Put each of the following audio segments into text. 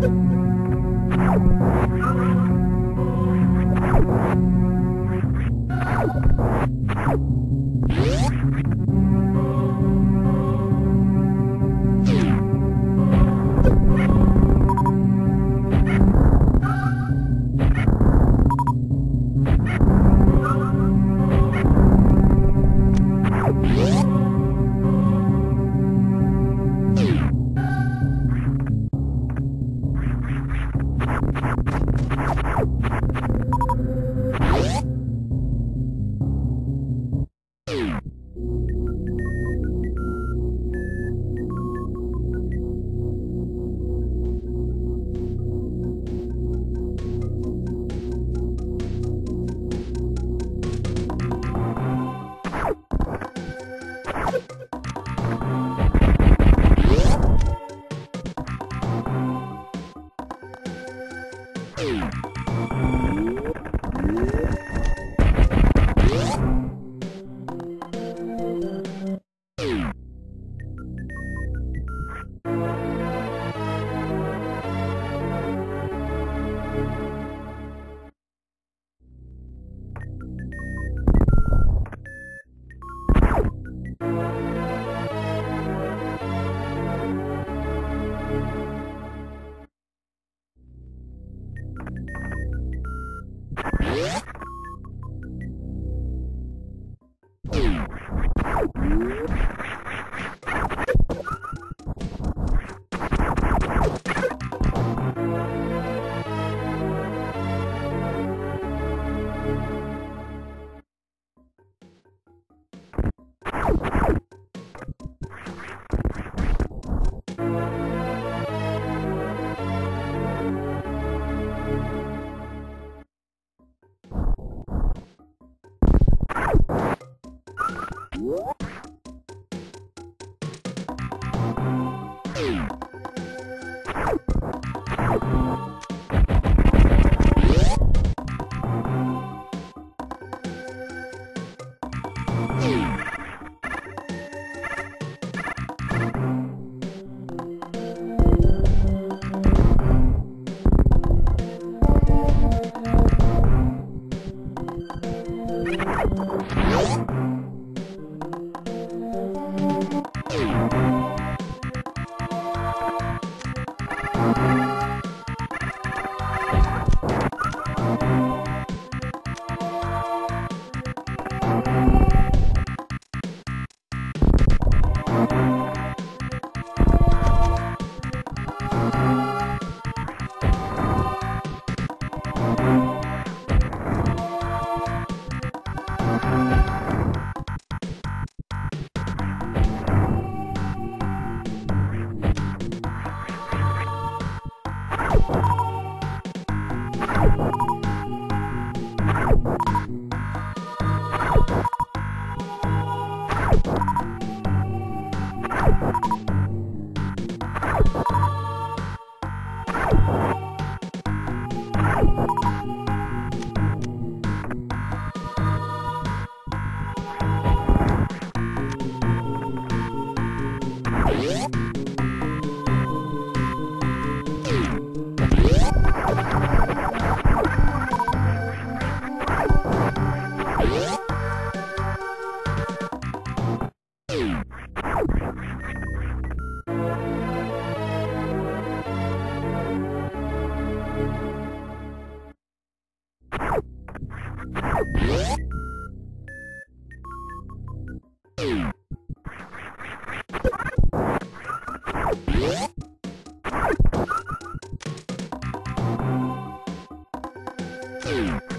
you you Música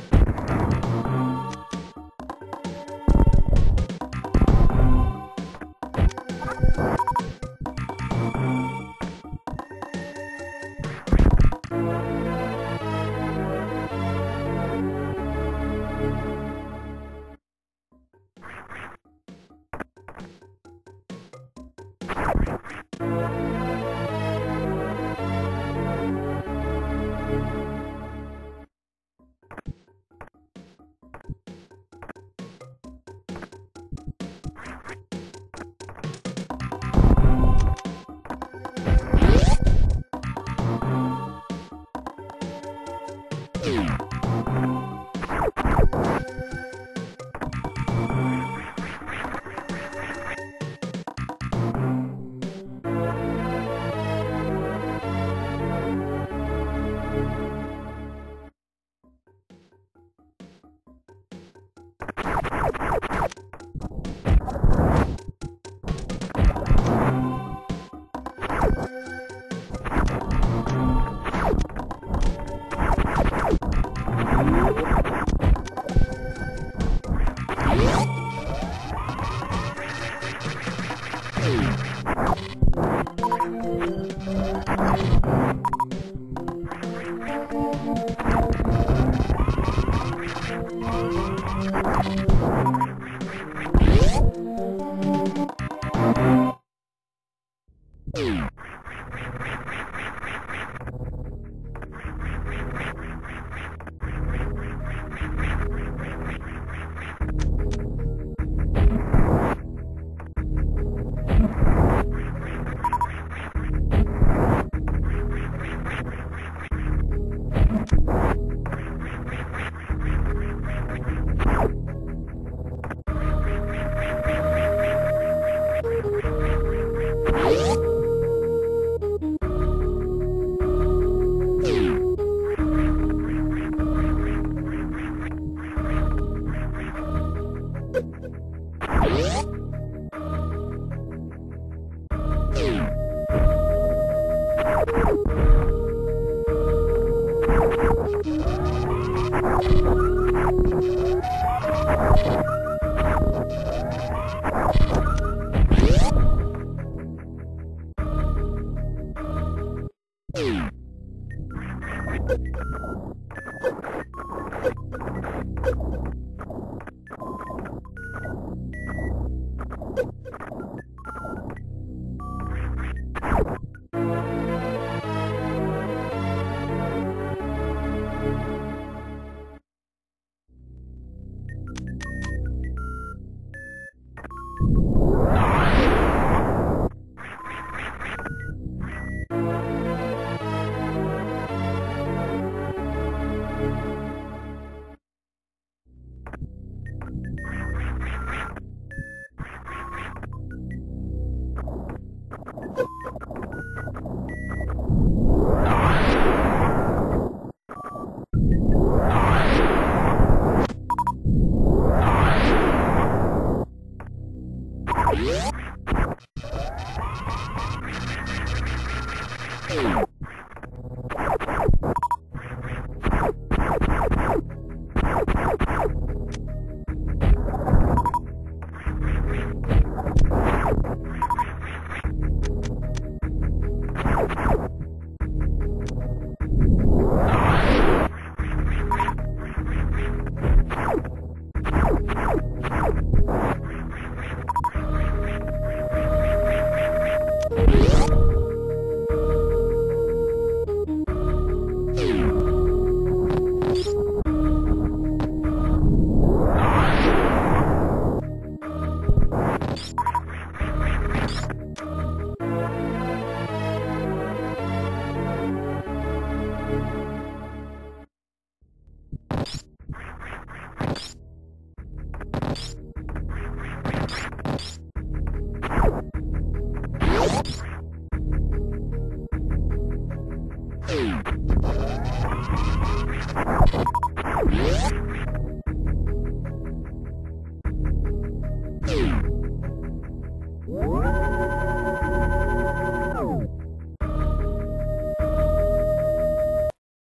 Thank you. Yeah.